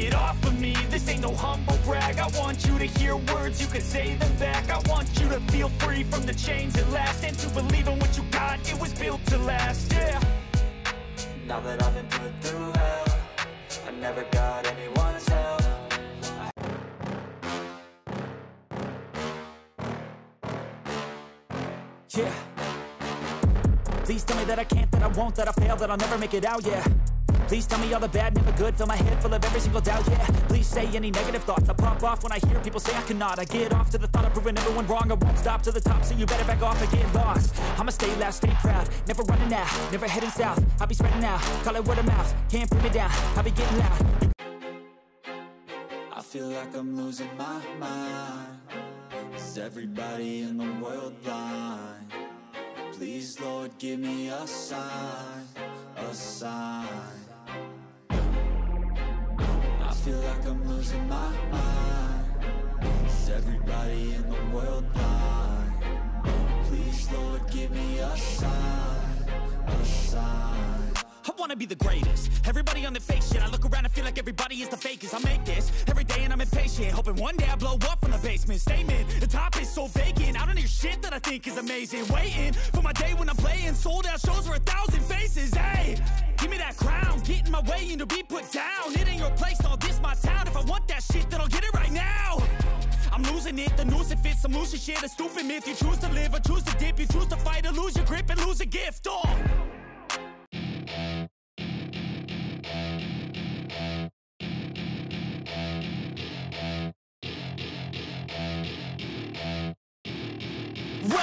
Get off of me, this ain't no humble brag. I want you to hear words, you can say them back. I want you to feel free from the chains at last And to believe in what you got, it was built to last, yeah. Now that I've been put through hell I never got anyone's help. Yeah. Please tell me that I can't, that I won't, that I fail, that I'll never make it out, yeah Please tell me all the bad, never good. Fill my head full of every single doubt, yeah. Please say any negative thoughts. I pop off when I hear people say I cannot. I get off to the thought of proving everyone wrong. I won't stop to the top, so you better back off and get lost. I'ma stay loud, stay proud. Never running out, never heading south. I'll be spreading out, call it word of mouth. Can't put me down, I'll be getting loud. I feel like I'm losing my mind. Is everybody in the world blind? Please, Lord, give me a sign, I feel like I'm losing my mind. Is everybody in the world? Please, Lord, give me a sign, a sign. I wanna be the greatest. Everybody on the fake shit. I look around and feel like everybody is the fakest. I make this every day and I'm impatient. Hoping one day I blow up from the basement. Statement, the top is so vacant. I don't hear shit that I think is amazing. Waiting for my day when I'm playing. Sold out shows for a thousand my way to be put down. It ain't your place, all this my town. If I want that shit then I'll get it right now. I'm losing it, the noose it fits I'm shit, a stupid myth. You choose to live or choose to dip. You choose to fight or lose your grip and lose a gift Oh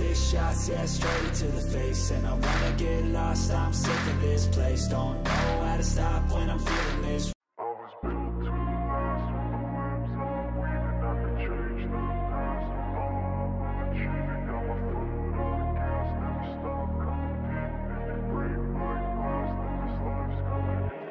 six shots, yeah, straight to the face. And I wanna get lost, I'm sick of this place. Don't know how to stop when I'm feeling this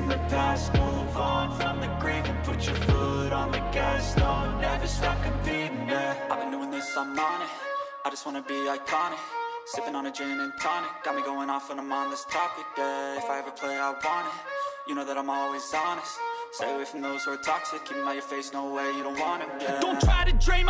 in the past, move on from the grieving Put your foot on the gas, stop competing, yeah. I've been doing this, I'm on it. I just wanna be iconic. Sipping on a gin and tonic. Got me going off when I'm on this topic, yeah. If I ever play, I want it. You know that I'm always honest. Stay away from those who are toxic, keep out your face, no way, you don't want them, yeah. Don't try to drain my